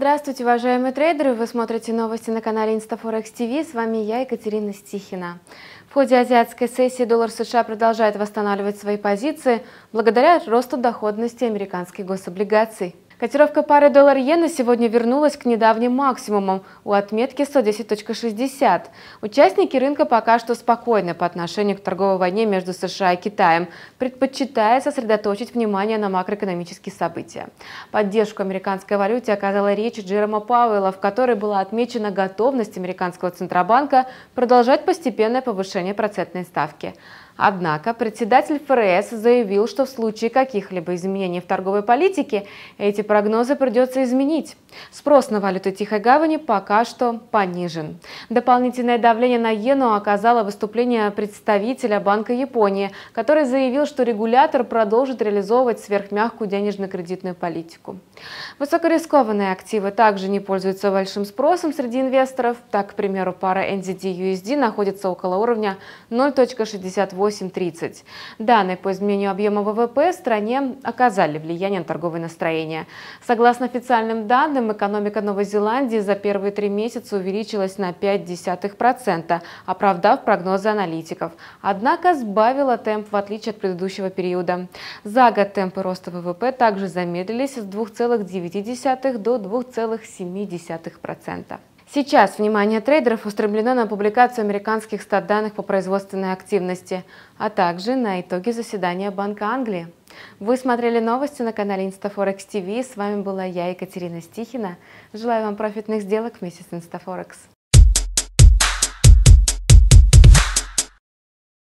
Здравствуйте, уважаемые трейдеры! Вы смотрите новости на канале InstaForex TV. С вами я, Екатерина Стихина. В ходе азиатской сессии доллар США продолжает восстанавливать свои позиции благодаря росту доходности американских гособлигаций. Котировка пары доллар-иена сегодня вернулась к недавним максимумам у отметки 110.60. Участники рынка пока что спокойны по отношению к торговой войне между США и Китаем, предпочитая сосредоточить внимание на макроэкономические события. Поддержку американской валюте оказала речь Джерома Пауэлла, в которой была отмечена готовность американского Центробанка продолжать постепенное повышение процентной ставки. Однако председатель ФРС заявил, что в случае каких-либо изменений в торговой политике эти прогнозы придется изменить. Спрос на валюту Тихой Гавани пока что понижен. Дополнительное давление на иену оказало выступление представителя Банка Японии, который заявил, что регулятор продолжит реализовывать сверхмягкую денежно-кредитную политику. Высокорискованные активы также не пользуются большим спросом среди инвесторов. Так, к примеру, пара NZD-USD находится около уровня 0.68 8.30. Данные по изменению объема ВВП стране оказали влияние на торговое настроение. Согласно официальным данным, экономика Новой Зеландии за первые три месяца увеличилась на 0,5%, оправдав прогнозы аналитиков. Однако сбавила темп в отличие от предыдущего периода. За год темпы роста ВВП также замедлились с 2,9 до 2,7%. Сейчас внимание трейдеров устремлено на публикацию американских стат-данных по производственной активности, а также на итоги заседания Банка Англии. Вы смотрели новости на канале InstaForex TV. С вами была я, Екатерина Стихина. Желаю вам профитных сделок вместе с InstaForex.